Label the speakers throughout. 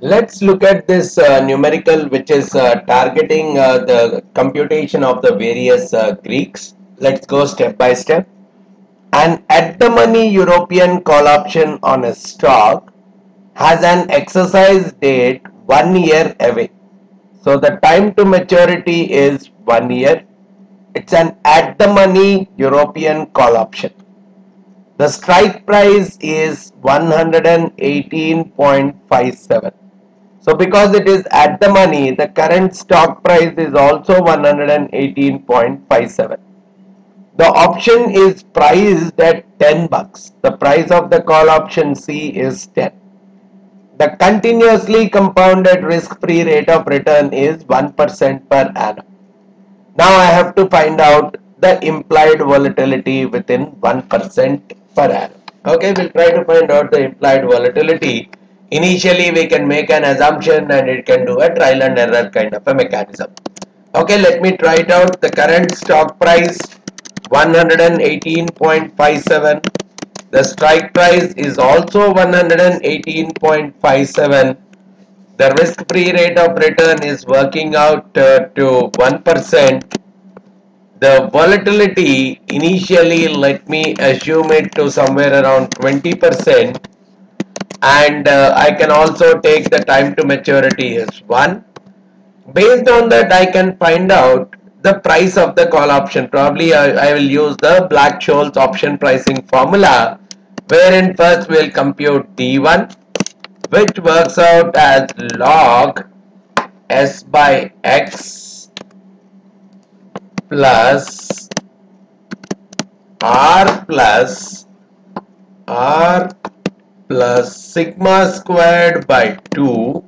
Speaker 1: Let's look at this uh, numerical which is uh, targeting uh, the computation of the various uh, Greeks. Let's go step by step. An at the money European call option on a stock has an exercise date one year away. So the time to maturity is one year. It's an at the money European call option. The strike price is 118.57 so because it is at the money, the current stock price is also 118.57. The option is priced at 10 bucks. The price of the call option C is 10. The continuously compounded risk-free rate of return is 1% per annum. Now I have to find out the implied volatility within 1% per annum. Okay, we'll try to find out the implied volatility Initially, we can make an assumption and it can do a trial and error kind of a mechanism. Okay, let me try it out. The current stock price 118.57. The strike price is also 118.57. The risk-free rate of return is working out uh, to 1%. The volatility initially, let me assume it to somewhere around 20% and uh, I can also take the time to maturity as 1. Based on that I can find out the price of the call option. Probably I, I will use the Black-Scholes option pricing formula wherein first we'll compute D1 which works out as log S by X plus R plus R plus sigma squared by 2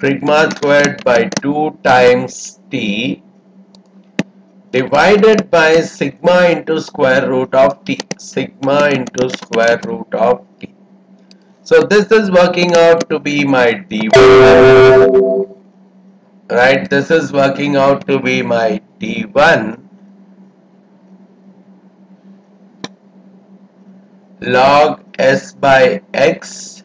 Speaker 1: sigma squared by 2 times t divided by sigma into square root of t sigma into square root of t. So this is working out to be my d1 right this is working out to be my d1 log s by x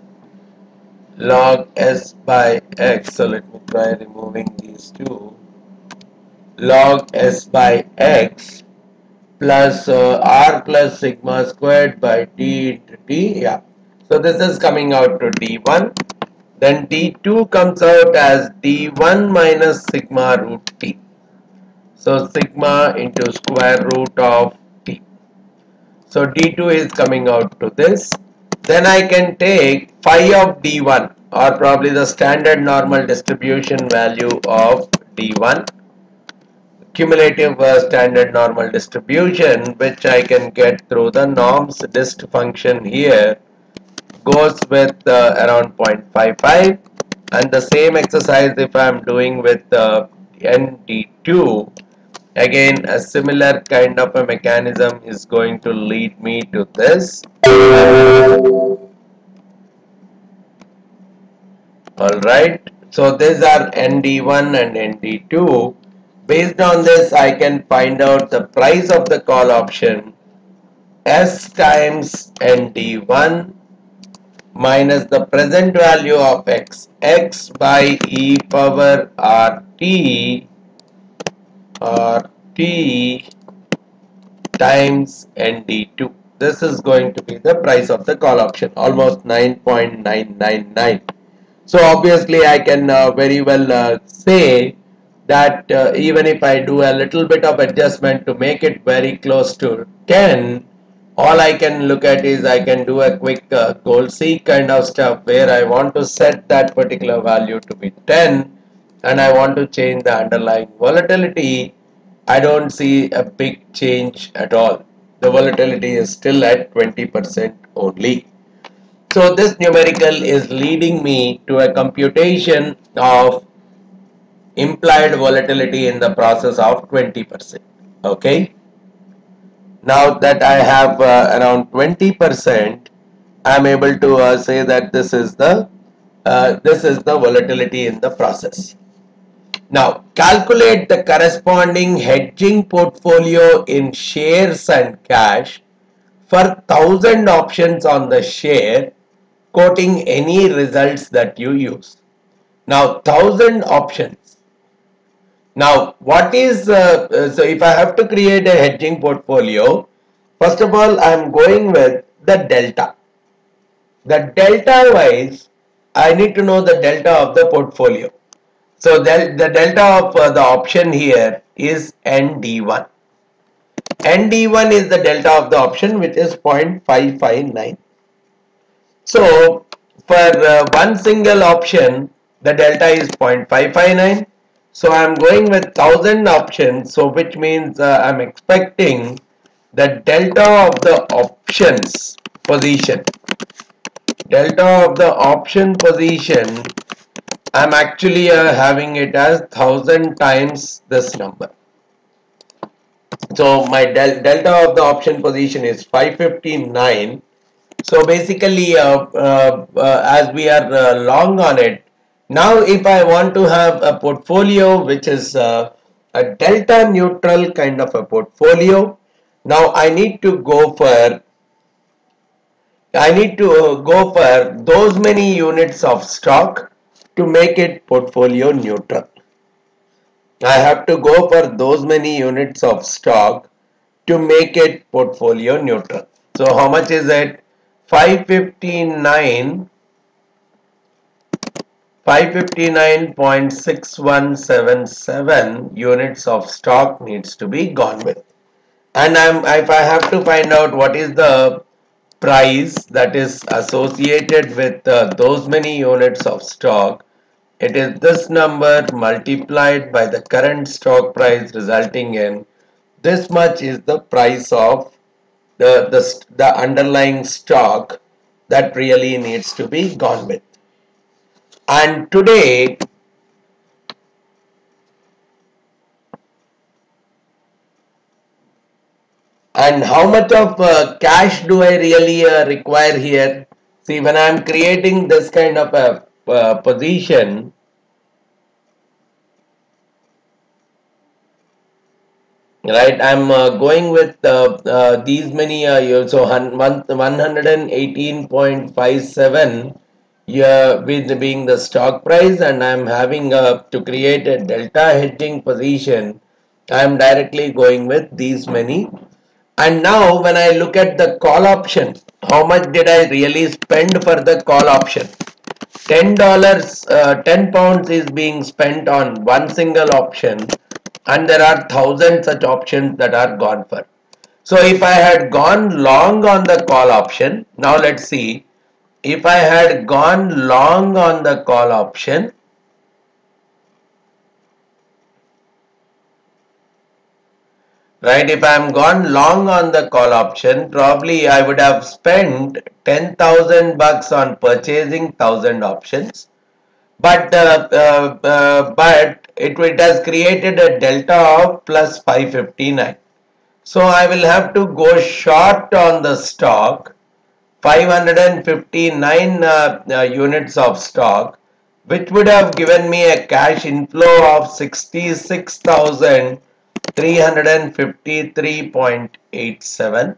Speaker 1: log s by x. So let me try removing these two. Log s by x plus uh, r plus sigma squared by t into t yeah. So this is coming out to d1 then d2 comes out as d1 minus sigma root t. So sigma into square root of so D2 is coming out to this. Then I can take phi of D1 or probably the standard normal distribution value of D1 cumulative uh, standard normal distribution which I can get through the norms dist function here goes with uh, around 0.55 and the same exercise if I am doing with uh, ND2 again a similar kind of a mechanism is going to lead me to this. Alright so these are ND1 and ND2 based on this I can find out the price of the call option. S times ND1 minus the present value of X X by e power RT or T times ND2. This is going to be the price of the call option, almost 9.999. So obviously I can uh, very well uh, say that uh, even if I do a little bit of adjustment to make it very close to 10, all I can look at is I can do a quick uh, goal seek kind of stuff where I want to set that particular value to be 10 and I want to change the underlying volatility, I don't see a big change at all. The volatility is still at 20% only. So this numerical is leading me to a computation of implied volatility in the process of 20%. Okay. Now that I have uh, around 20%, I am able to uh, say that this is the uh, this is the volatility in the process. Now calculate the corresponding hedging portfolio in shares and cash for 1000 options on the share quoting any results that you use. Now 1000 options. Now what is, uh, uh, so if I have to create a hedging portfolio, first of all I am going with the delta. The delta wise, I need to know the delta of the portfolio. So the, the delta of uh, the option here is ND1. ND1 is the delta of the option which is 0.559. So for uh, one single option the delta is 0.559. So I am going with 1000 options so which means uh, I am expecting the delta of the options position delta of the option position I'm actually uh, having it as 1000 times this number. So my del delta of the option position is 559 so basically uh, uh, uh, as we are uh, long on it now if I want to have a portfolio which is uh, a delta neutral kind of a portfolio now I need to go for I need to go for those many units of stock to make it portfolio neutral I have to go for those many units of stock to make it portfolio neutral. So how much is it? 559 559.6177 units of stock needs to be gone with. And I'm, if I have to find out what is the price that is associated with uh, those many units of stock, it is this number multiplied by the current stock price resulting in this much is the price of the, the, the underlying stock that really needs to be gone with. And today, and how much of uh, cash do I really uh, require here? See, when I am creating this kind of a uh, position right i'm uh, going with uh, uh these many uh, so 118.57 yeah with being the stock price and i'm having uh, to create a delta hedging position. I'm directly going with these many. And now when i look at the call option how much did i really spend for the call option ten dollars uh, 10 pounds is being spent on one single option and there are thousand such options that are gone for. So if I had gone long on the call option now let's see. If I had gone long on the call option right if I'm gone long on the call option probably I would have spent 10,000 bucks on purchasing 1000 options. But uh, uh, uh, but it, it has created a delta of plus 559 so I will have to go short on the stock 559 uh, uh, units of stock which would have given me a cash inflow of 66,000 353.87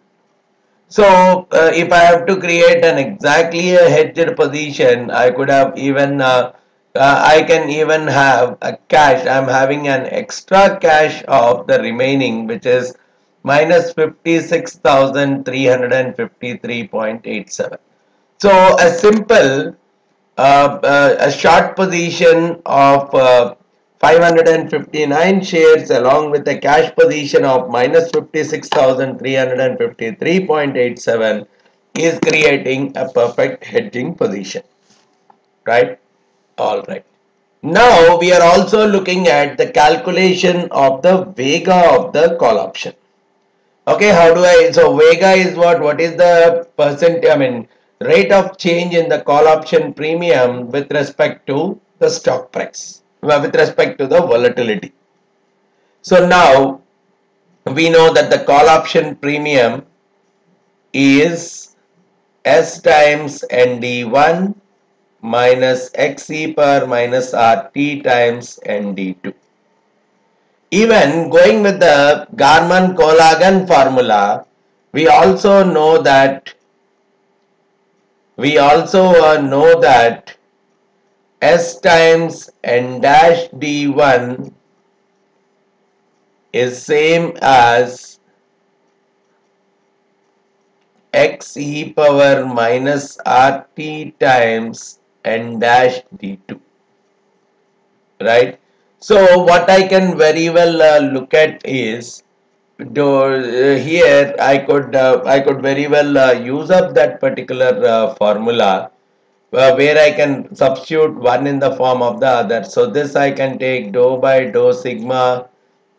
Speaker 1: so uh, if I have to create an exactly a hedged position I could have even uh, uh, I can even have a cash. I'm having an extra cash of the remaining which is minus 56,353.87 so a simple uh, uh, a short position of uh, 559 shares along with a cash position of minus 56,353.87 is creating a perfect hedging position. Right? Alright. Now we are also looking at the calculation of the Vega of the call option. Okay, how do I, so Vega is what, what is the percent, I mean, rate of change in the call option premium with respect to the stock price with respect to the volatility. So now we know that the call option premium is S times ND1 minus XE per minus RT times ND2. Even going with the Garman-Kohlhagen formula, we also know that we also uh, know that S times N dash D1 is same as x e power minus RT times N dash D2 right? So what I can very well uh, look at is do, uh, here I could uh, I could very well uh, use up that particular uh, formula uh, where I can substitute one in the form of the other. So this I can take dou by dou sigma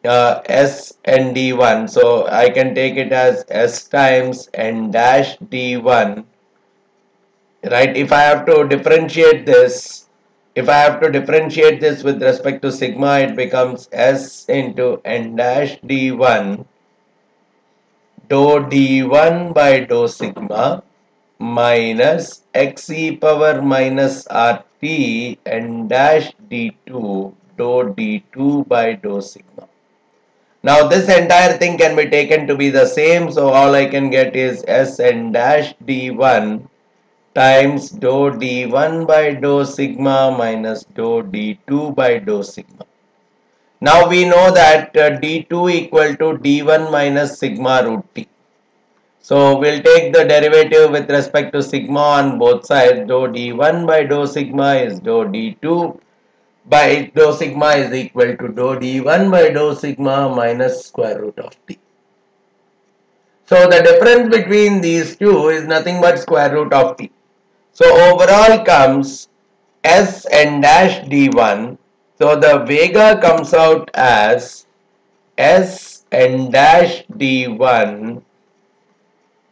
Speaker 1: uh, s and d1 so I can take it as s times n dash d1 right? If I have to differentiate this if I have to differentiate this with respect to sigma it becomes s into n dash d1 dou d1 by dou sigma minus x e power minus rt n dash d2 dou d2 by dou sigma. Now this entire thing can be taken to be the same so all I can get is s n dash d1 times dou d1 by dou sigma minus dou d2 by dou sigma. Now we know that uh, d2 equal to d1 minus sigma root t. So we'll take the derivative with respect to sigma on both sides. Dou d1 by dou sigma is dou d2 by dou sigma is equal to dou d1 by dou sigma minus square root of t. So the difference between these two is nothing but square root of t. So overall comes S n dash d1. So the vega comes out as S n dash d1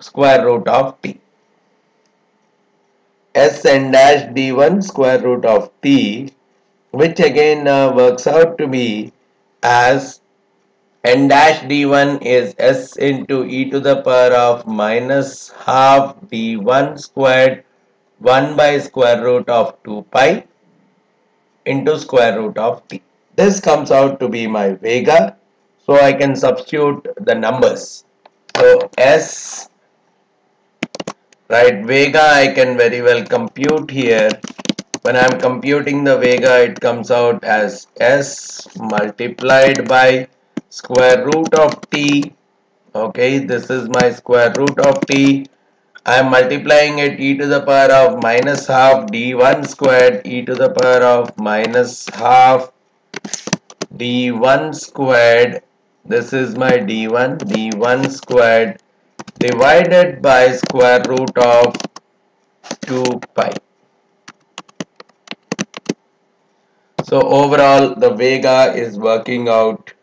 Speaker 1: square root of t. S n dash d1 square root of t which again uh, works out to be as n dash d1 is s into e to the power of minus half d1 squared 1 by square root of 2 pi into square root of t. This comes out to be my vega. So I can substitute the numbers. So S, right, vega I can very well compute here. When I am computing the vega, it comes out as S multiplied by square root of t. Okay, this is my square root of t I am multiplying it e to the power of minus half d1 squared e to the power of minus half d1 squared this is my d1 d1 squared divided by square root of 2 pi. So overall the vega is working out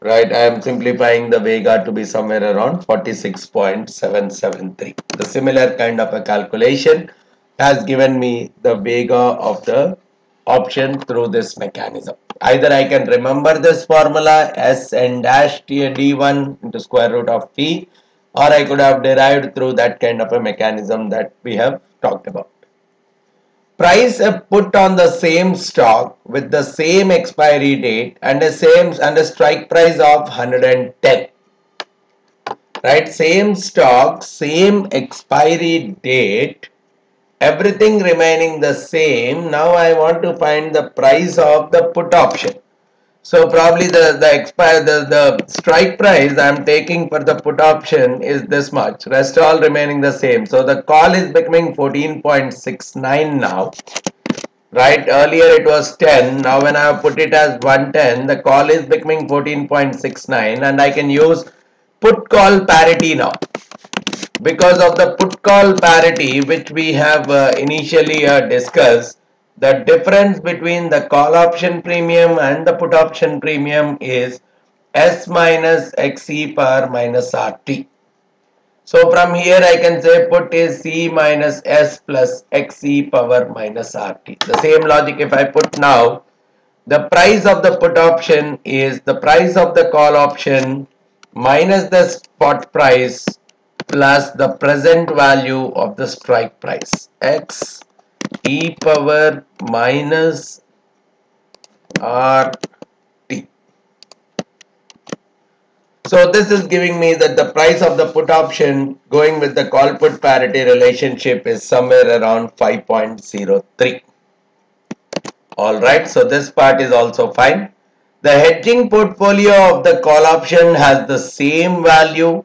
Speaker 1: right? I am simplifying the vega to be somewhere around 46.773 the similar kind of a calculation has given me the vega of the option through this mechanism either I can remember this formula s n dash t d1 into square root of t or I could have derived through that kind of a mechanism that we have talked about. Price a put on the same stock with the same expiry date and the same and a strike price of 110 right? Same stock same expiry date everything remaining the same now I want to find the price of the put option so probably the, the expire the, the strike price I'm taking for the put option is this much. Rest all remaining the same. So the call is becoming 14.69 now. Right, earlier it was 10. Now when I put it as 110, the call is becoming 14.69 and I can use put call parity now. Because of the put call parity which we have uh, initially uh, discussed, the difference between the call option premium and the put option premium is S minus XE power minus RT. So from here I can say put is C minus S plus XE power minus RT. The same logic if I put now, the price of the put option is the price of the call option minus the spot price plus the present value of the strike price. X e power minus rt So this is giving me that the price of the put option going with the call put parity relationship is somewhere around 5.03. Alright, so this part is also fine. The hedging portfolio of the call option has the same value,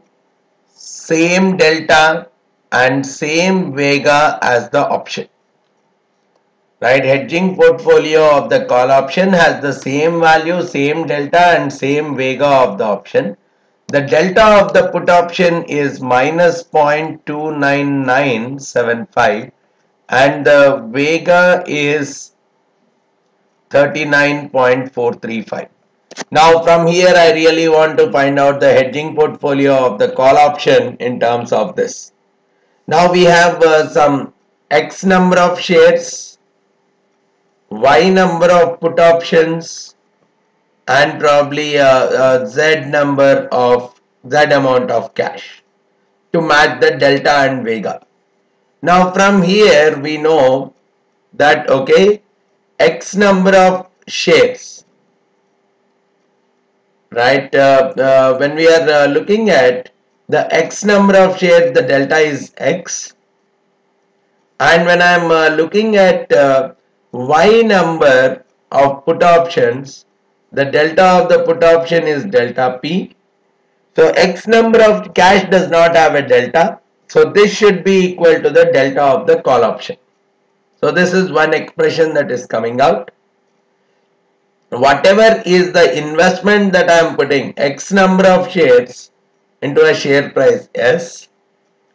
Speaker 1: same delta and same vega as the option. Right? Hedging portfolio of the call option has the same value same delta and same vega of the option. The delta of the put option is minus 0.29975 and the vega is 39.435 now from here I really want to find out the hedging portfolio of the call option in terms of this now we have uh, some X number of shares, Y number of put options and probably a, a Z number of Z amount of cash to match the delta and vega. Now from here we know that okay X number of shares right uh, uh, when we are uh, looking at the x number of shares the delta is x. And when I'm uh, looking at y number of put options the delta of the put option is delta p. So x number of cash does not have a delta. So this should be equal to the delta of the call option. So this is one expression that is coming out whatever is the investment that I am putting x number of shares into a share price S,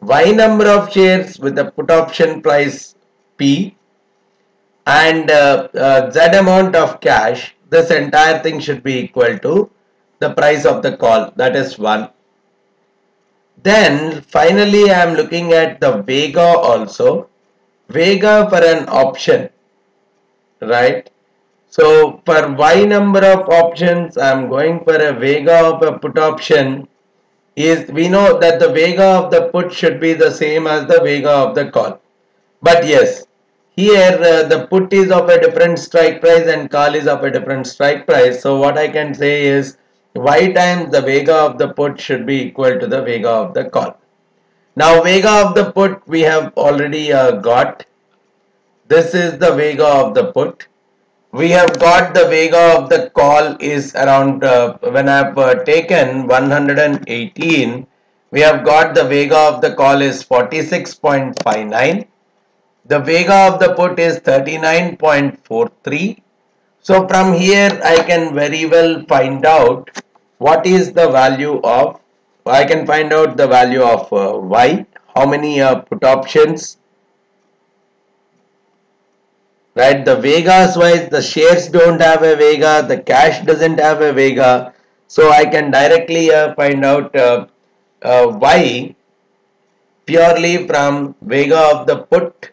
Speaker 1: Y number of shares with a put option price P and uh, uh, Z amount of cash, this entire thing should be equal to the price of the call that is 1. Then finally I am looking at the Vega also. Vega for an option, right? So for Y number of options I am going for a Vega of a put option. Is we know that the vega of the put should be the same as the vega of the call but yes here uh, the put is of a different strike price and call is of a different strike price. So what I can say is y times the vega of the put should be equal to the vega of the call now vega of the put we have already uh, got. This is the vega of the put we have got the vega of the call is around uh, when I have uh, taken 118 we have got the vega of the call is 46.59 the vega of the put is 39.43 so from here I can very well find out what is the value of I can find out the value of uh, y how many uh, put options right? The vegas wise the shares don't have a vega the cash doesn't have a vega. So I can directly uh, find out uh, uh, y purely from vega of the put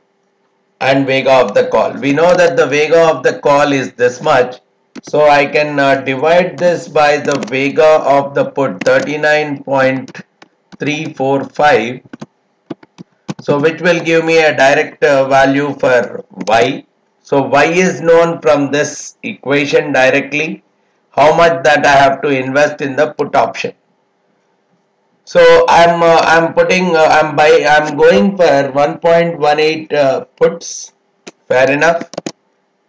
Speaker 1: and vega of the call. We know that the vega of the call is this much. So I can uh, divide this by the vega of the put 39.345 so which will give me a direct uh, value for y so y is known from this equation directly how much that I have to invest in the put option. So I'm uh, I'm putting uh, I'm by I'm going for 1.18 uh, puts fair enough.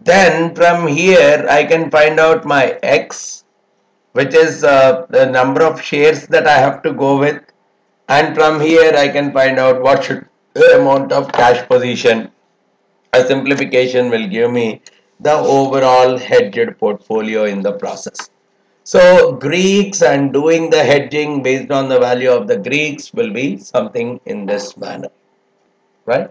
Speaker 1: Then from here I can find out my x which is uh, the number of shares that I have to go with and from here I can find out what should the amount of cash position a simplification will give me the overall hedged portfolio in the process. So Greeks and doing the hedging based on the value of the Greeks will be something in this manner, right?